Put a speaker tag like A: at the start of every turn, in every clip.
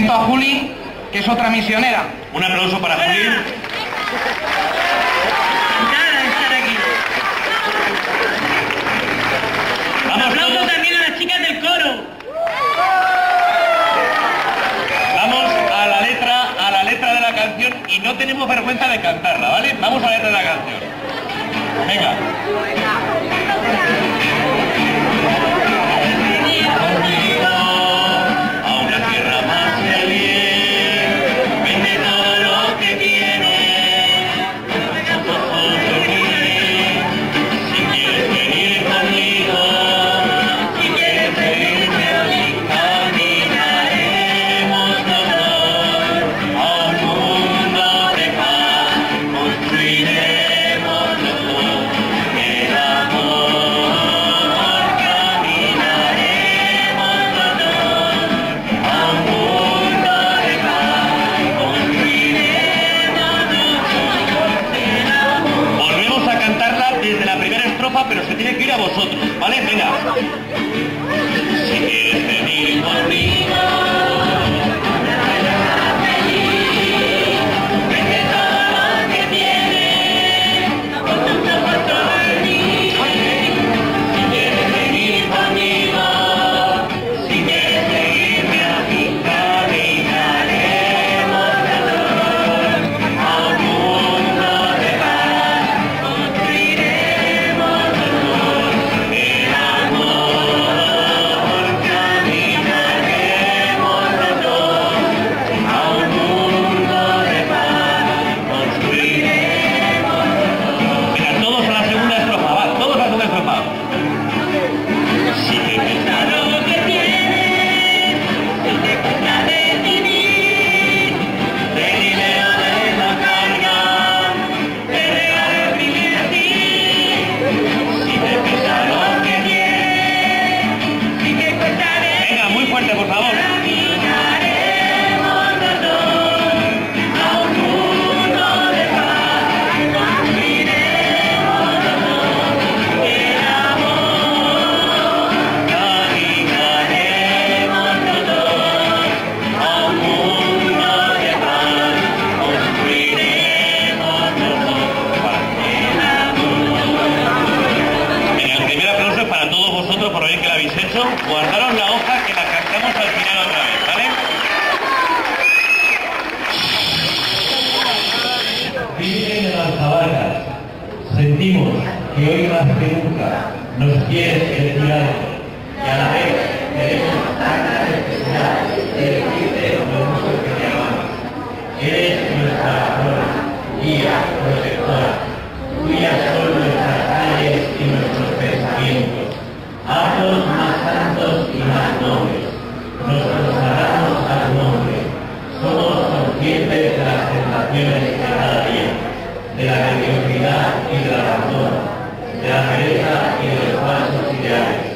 A: presento a Juli, que es otra misionera.
B: Un aplauso para Juli.
C: Nada de estar aquí.
B: Vamos
C: Aplauso
B: todos,
C: también a las chicas del coro.
B: vamos a la letra, a la letra de la canción y no tenemos vergüenza de cantarla, ¿vale? Vamos a la letra de la canción. Venga. Por ver que la habéis hecho. Guardaros la hoja que la cantamos al final otra vez, ¿vale?
D: Virgen de las Cabalgas, sentimos que hoy más que nunca nos quieres algo y a la vez tenemos tanta necesidad de decirte lo mucho que te amamos. Eres nuestra patrona, guía, protectora. De la mediocridad y del abandono, de la pereza y de los falsos ideales,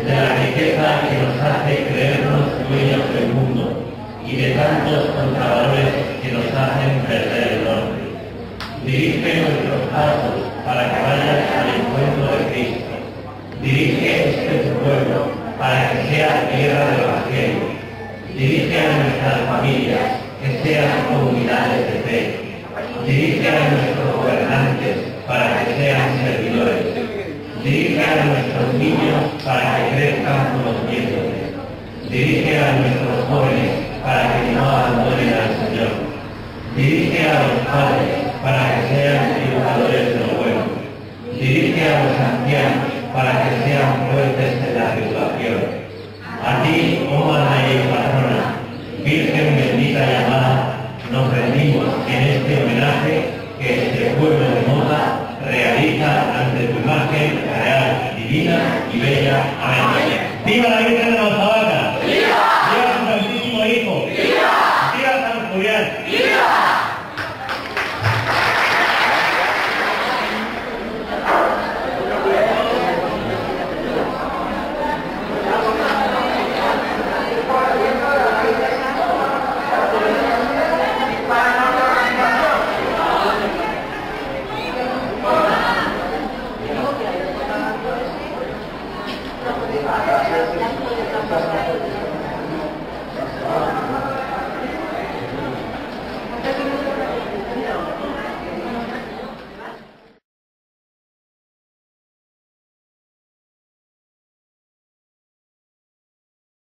D: de la riqueza que nos hace creernos dueños del mundo y de tantos contravalores que nos hacen perder el norte. Dirige nuestros pasos para que vayan al encuentro de Cristo. Dirige este pueblo para que sea tierra del Evangelio. Dirige a nuestras familias, que sean comunidades de fe. Dirige a nuestros gobernantes para que sean servidores. Dirige a nuestros niños para que crezcan conociéndote. Dirige a nuestros jóvenes para que no abandonen al Señor. Dirige a los padres para que sean educadores de lo bueno. Dirige a los ancianos para que sean hace declarar divina y bella. Amén. Viva la Virgen de la Salada. Viva.